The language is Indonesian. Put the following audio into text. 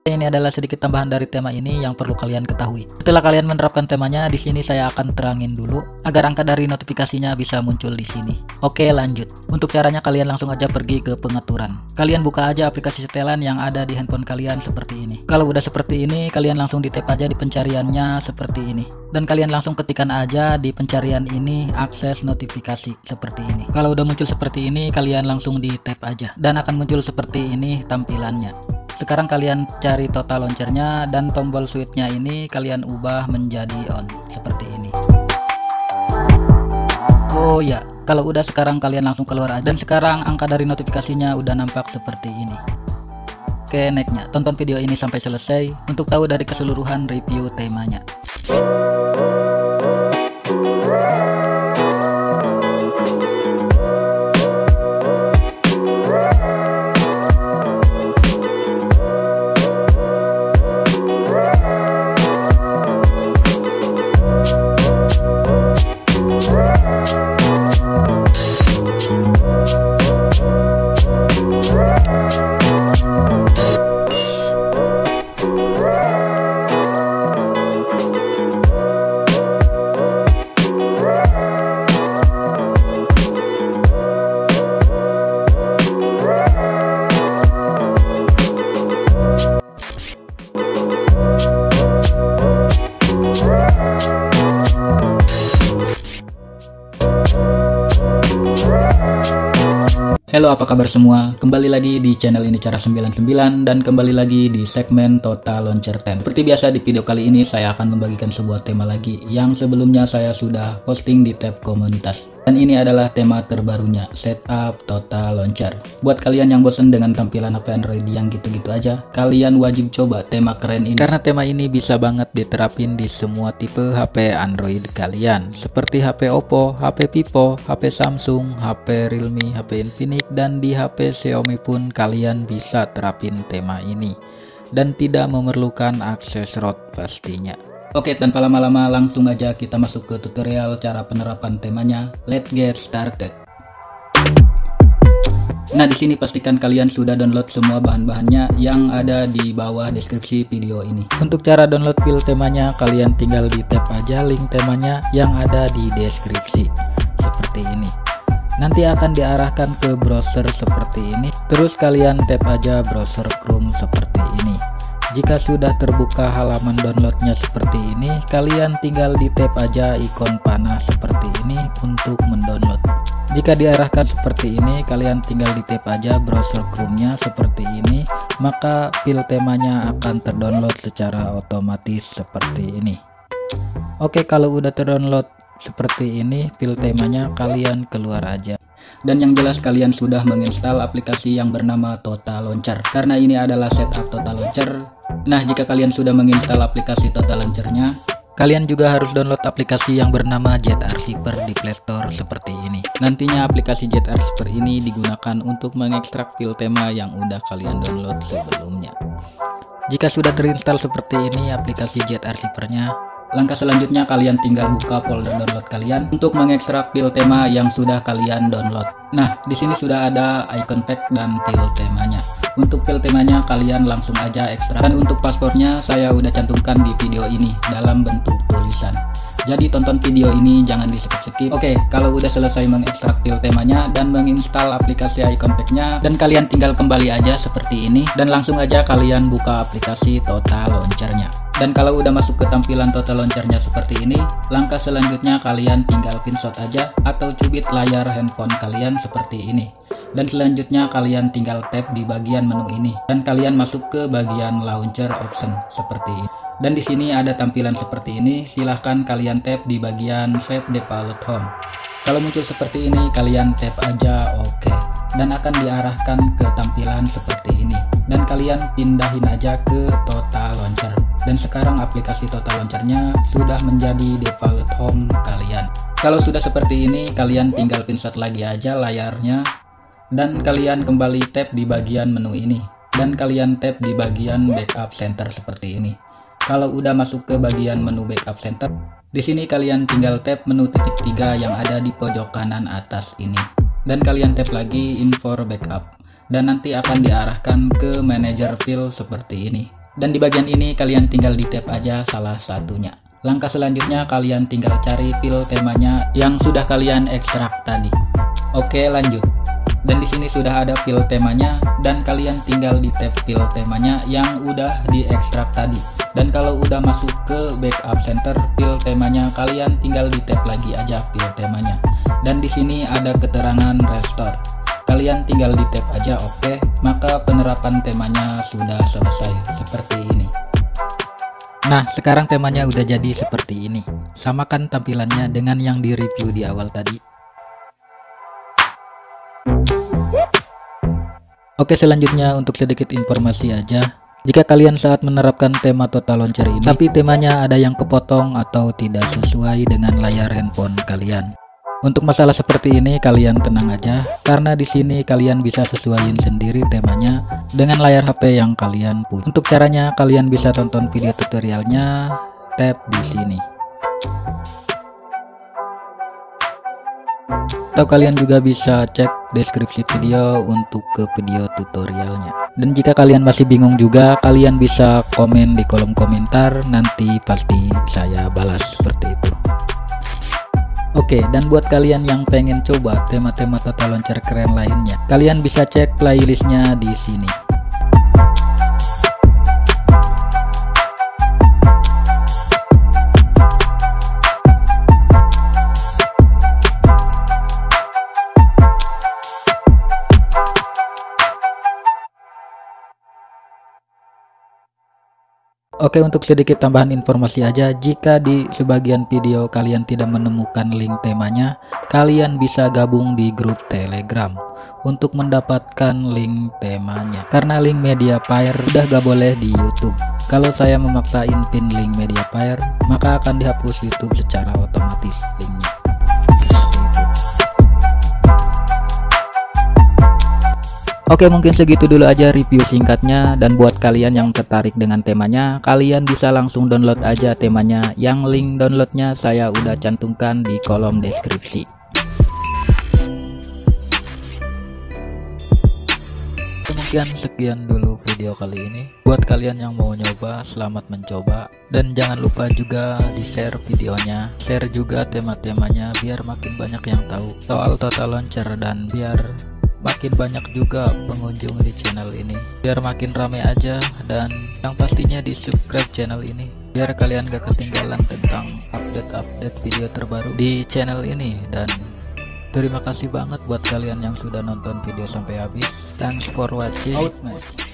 Ini adalah sedikit tambahan dari tema ini yang perlu kalian ketahui. Setelah kalian menerapkan temanya, di sini saya akan terangin dulu agar angka dari notifikasinya bisa muncul di sini. Oke, lanjut. Untuk caranya kalian langsung aja pergi ke pengaturan. Kalian buka aja aplikasi setelan yang ada di handphone kalian seperti ini. Kalau udah seperti ini, kalian langsung di tap aja di pencariannya seperti ini. Dan kalian langsung ketikkan aja di pencarian ini akses notifikasi seperti ini. Kalau udah muncul seperti ini, kalian langsung di tap aja dan akan muncul seperti ini tampilannya sekarang kalian cari total launchernya dan tombol switchnya ini kalian ubah menjadi on. Seperti ini. Oh ya kalau udah sekarang kalian langsung keluar aja. Dan sekarang angka dari notifikasinya udah nampak seperti ini. Oke nextnya. Tonton video ini sampai selesai untuk tahu dari keseluruhan review temanya Halo apa kabar semua, kembali lagi di channel ini cara 99 dan kembali lagi di segmen Total Launcher 10 Seperti biasa di video kali ini saya akan membagikan sebuah tema lagi yang sebelumnya saya sudah posting di tab komunitas dan ini adalah tema terbarunya, Setup Total Launcher. Buat kalian yang bosan dengan tampilan HP Android yang gitu-gitu aja, kalian wajib coba tema keren ini. Karena tema ini bisa banget diterapin di semua tipe HP Android kalian. Seperti HP Oppo, HP Vivo, HP Samsung, HP Realme, HP Infinix, dan di HP Xiaomi pun kalian bisa terapin tema ini. Dan tidak memerlukan akses ROT pastinya. Oke, tanpa lama-lama langsung aja kita masuk ke tutorial cara penerapan temanya. Let's get started. Nah, di sini pastikan kalian sudah download semua bahan-bahannya yang ada di bawah deskripsi video ini. Untuk cara download file temanya, kalian tinggal di tap aja link temanya yang ada di deskripsi. Seperti ini. Nanti akan diarahkan ke browser seperti ini. Terus kalian tap aja browser Chrome seperti ini. Jika sudah terbuka halaman downloadnya seperti ini, kalian tinggal di tap aja ikon panah seperti ini untuk mendownload. Jika diarahkan seperti ini, kalian tinggal di tap aja browser Chrome-nya seperti ini, maka file temanya akan terdownload secara otomatis seperti ini. Oke, kalau udah terdownload seperti ini, file temanya kalian keluar aja dan yang jelas kalian sudah menginstal aplikasi yang bernama Total Launcher karena ini adalah setup Total Launcher nah jika kalian sudah menginstal aplikasi Total Launchernya Kalian juga harus download aplikasi yang bernama Jet Receiver di Play Store seperti ini. Nantinya aplikasi Jet Receiver ini digunakan untuk mengekstrak file tema yang udah kalian download sebelumnya. Jika sudah terinstall seperti ini aplikasi Jet Receiver-nya, Langkah selanjutnya kalian tinggal buka folder download kalian untuk mengekstrak file tema yang sudah kalian download. Nah, di sini sudah ada icon pack dan file temanya. Untuk file temanya kalian langsung aja ekstrak. Dan untuk paspornya saya udah cantumkan di video ini dalam bentuk tulisan. Jadi tonton video ini jangan di skip-skip. Oke, kalau udah selesai mengekstrak file temanya dan menginstal aplikasi icon packnya dan kalian tinggal kembali aja seperti ini dan langsung aja kalian buka aplikasi Total Launchernya. Dan kalau udah masuk ke tampilan Total Launchernya seperti ini, langkah selanjutnya kalian tinggal pinshot aja atau cubit layar handphone kalian seperti ini. Dan selanjutnya kalian tinggal tap di bagian menu ini dan kalian masuk ke bagian launcher option seperti ini. Dan di sini ada tampilan seperti ini, silahkan kalian tap di bagian Set Default Home. Kalau muncul seperti ini, kalian tap aja OK. Dan akan diarahkan ke tampilan seperti ini. Dan kalian pindahin aja ke Total. Dan sekarang aplikasi Total Launchernya sudah menjadi default home kalian. Kalau sudah seperti ini, kalian tinggal pinset lagi aja layarnya. Dan kalian kembali tap di bagian menu ini. Dan kalian tap di bagian backup center seperti ini. Kalau udah masuk ke bagian menu backup center, di sini kalian tinggal tap menu titik tiga yang ada di pojok kanan atas ini. Dan kalian tap lagi info backup. dan nanti akan diarahkan ke manajer file seperti ini. Dan di bagian ini kalian tinggal di tap aja salah satunya. Langkah selanjutnya kalian tinggal cari file temanya yang sudah kalian ekstrak tadi. Oke, lanjut. Dan di sini sudah ada file temanya dan kalian tinggal di tab file temanya yang udah diekstrak tadi. Dan kalau udah masuk ke backup center file temanya, kalian tinggal di tab lagi aja file temanya. Dan di sini ada keterangan restore. Kalian tinggal di tab aja oke, okay, maka penerapan temanya sudah selesai seperti ini. Nah, sekarang temanya udah jadi seperti ini. Samakan tampilannya dengan yang di review di awal tadi. Oke, selanjutnya untuk sedikit informasi aja. Jika kalian saat menerapkan tema total launcher ini, tapi temanya ada yang kepotong atau tidak sesuai dengan layar handphone kalian. Untuk masalah seperti ini kalian tenang aja karena di sini kalian bisa sesuaiin sendiri temanya dengan layar HP yang kalian punya. Untuk caranya kalian bisa tonton video tutorialnya tap di sini. Atau kalian juga bisa cek deskripsi video untuk ke video tutorialnya. Dan jika kalian masih bingung juga, kalian bisa komen di kolom komentar, nanti pasti saya balas seperti itu. Oke, dan buat kalian yang pengen coba tema-tema tata launcher keren lainnya, kalian bisa cek playlistnya di sini. Oke untuk sedikit tambahan informasi aja jika di sebagian video kalian tidak menemukan link temanya kalian bisa gabung di grup telegram untuk mendapatkan link temanya. Karena link media player udah gak boleh di youtube. Kalau saya memaksain pin link media player maka akan dihapus youtube secara otomatis linknya Oke mungkin segitu dulu aja review singkatnya. Dan buat kalian yang tertarik dengan temanya kalian bisa langsung download aja temanya. Yang link downloadnya saya udah cantumkan di kolom deskripsi. Mungkin sekian dulu video kali ini. Buat kalian yang mau nyoba selamat mencoba. Dan jangan lupa juga di share videonya. Share juga tema-temanya biar makin banyak yang tahu soal total launcher dan biar makin banyak juga pengunjung di channel ini. Biar makin rame aja dan yang pastinya di subscribe channel ini. Biar kalian gak ketinggalan tentang update-update video terbaru di channel ini. Dan terima kasih banget buat kalian yang sudah nonton video sampai habis. Thanks for watching